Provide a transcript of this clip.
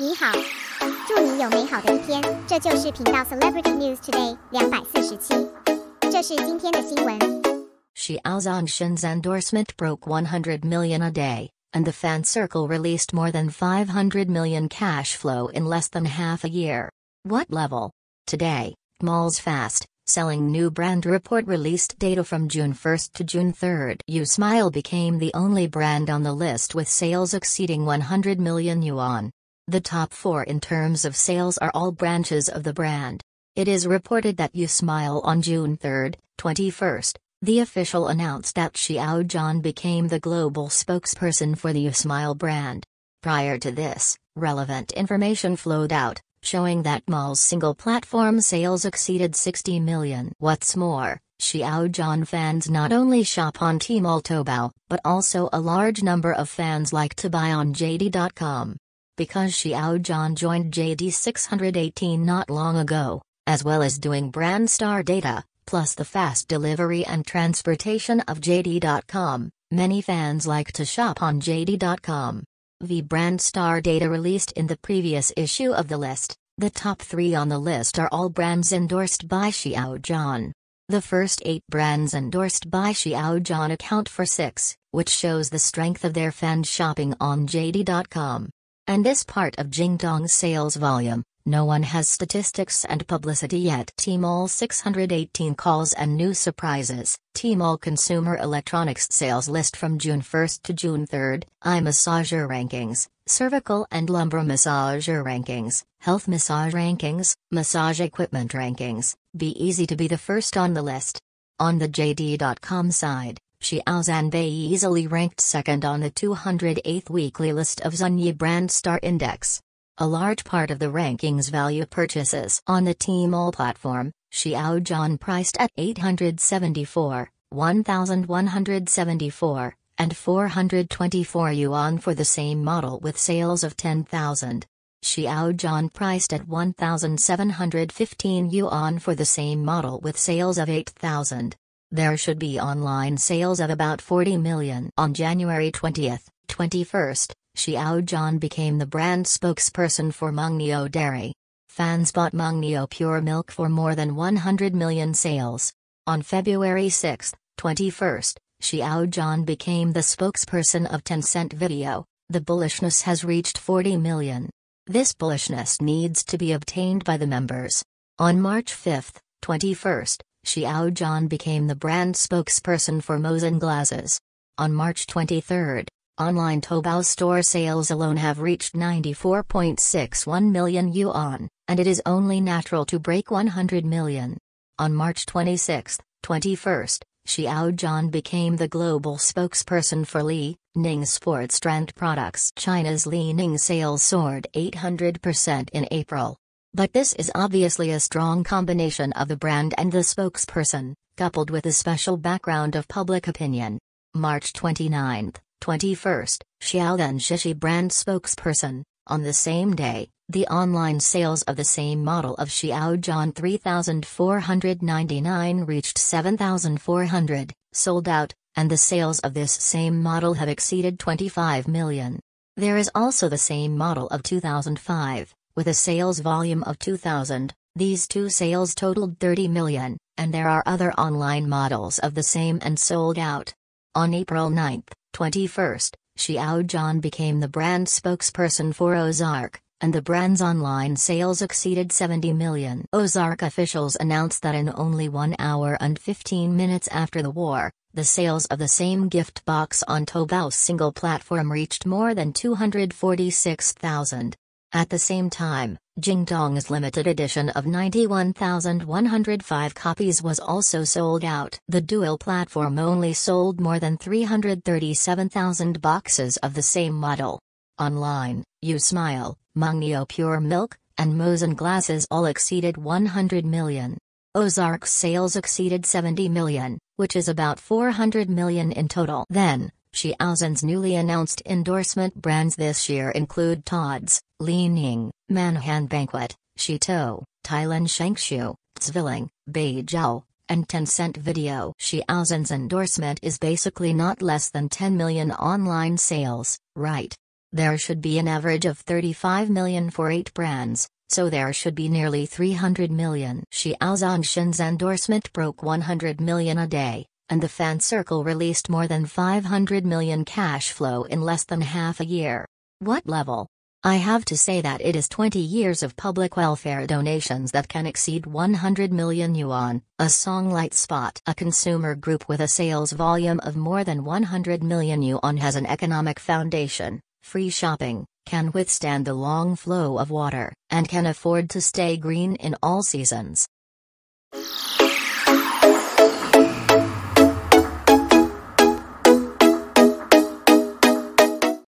你好，祝你有美好的一天。这就是频道 Celebrity News Today 两百四十七，这是今天的新闻。Xiao Zhanxin's endorsement broke 100 million a day, and the fan circle released more than 500 million cash flow in less than half a year. What level? Today, Tmall's Fast, selling new brand report released data from June 1 to June 3. Usmile became the only brand on the list with sales exceeding 100 million yuan. The top four in terms of sales are all branches of the brand. It is reported that Usmile on June 3rd, 21st, the official announced that Xiao Zhan became the global spokesperson for the Usmile brand. Prior to this, relevant information flowed out, showing that Tmall's single platform sales exceeded 60 million. What's more, Xiao Zhan fans not only shop on Tmall Taobao, but also a large number of fans like to buy on JD.com. Because Xiao joined JD 618 not long ago, as well as doing brand star data, plus the fast delivery and transportation of JD.com, many fans like to shop on JD.com. The brand star data released in the previous issue of the list, the top three on the list are all brands endorsed by Xiao. The first eight brands endorsed by Xiao Zhan account for six, which shows the strength of their fan shopping on JD.com. And this part of Jingdong's sales volume, no one has statistics and publicity yet. Tmall 618 calls and new surprises. Tmall Consumer Electronics Sales List from June 1st to June 3rd. Eye massager rankings, cervical and lumbar massager rankings, health massage rankings, massage equipment rankings. Be easy to be the first on the list. On the JD.com side, Xiao Zanbei easily ranked second on the 208th weekly list of Zunyi Brand Star Index. A large part of the rankings value purchases on the Tmall platform, Xiao Zhan priced at 874, 1174, and 424 yuan for the same model with sales of 10,000. Xiao Zhan priced at 1,715 yuan for the same model with sales of 8,000. There should be online sales of about 40 million. On January 20th, 21st, Xiao Zhan became the brand spokesperson for Mengniu Dairy. Fans bought Mengniu Pure Milk for more than 100 million sales. On February 6, 21st, Xiao Zhan became the spokesperson of Tencent Video. The bullishness has reached 40 million. This bullishness needs to be obtained by the members. On March 5, 21st, Xiao Zhan became the brand spokesperson for Mosin Glasses. On March 23, online Taobao store sales alone have reached 94.61 million yuan, and it is only natural to break 100 million. On March 26, 21st, Xiao Zhan became the global spokesperson for Li Ning Sports Strand Products. China's Li Ning sales soared 800% in April. But this is obviously a strong combination of the brand and the spokesperson, coupled with a special background of public opinion. March 29, 21st, Xiaodan Shishi brand spokesperson. On the same day, the online sales of the same model of Xiao Zhan 3499 reached 7400, sold out, and the sales of this same model have exceeded 25 million. There is also the same model of 2005, with a sales volume of 2000. These two sales totaled 30 million, and there are other online models of the same and sold out. On April 9, 21st, Xiao Zhan became the brand spokesperson for Ozark, and the brand's online sales exceeded 70 million. Ozark officials announced that in only 1 hour and 15 minutes after the war, the sales of the same gift box on Taobao's single platform reached more than 246,000. At the same time, Jingdong's limited edition of 91,105 copies was also sold out. The dual platform only sold more than 337,000 boxes of the same model. Online, Usmile, Mengniu Pure Milk, and Mosin Glasses all exceeded 100 million. Ozark's sales exceeded 70 million, which is about 400 million in total. Then, Xiaozhen's newly announced endorsement brands this year include Tod's, Li Ning, Manhan Banquet, Shito, Thailand Shengshu, Zwilling, Beijiao, and Tencent Video. Xiaozhen's endorsement is basically not less than 10 million online sales, right? There should be an average of 35 million for 8 brands, so there should be nearly 300 million. Xiao Zhanxin's endorsement broke 100 million a day, and the fan circle released more than 500 million cash flow in less than half a year. What level? I have to say that it is 20 years of public welfare donations that can exceed 100 million yuan. A Songlight Spot, a consumer group with a sales volume of more than 100 million yuan, has an economic foundation, free shopping, can withstand the long flow of water, and can afford to stay green in all seasons.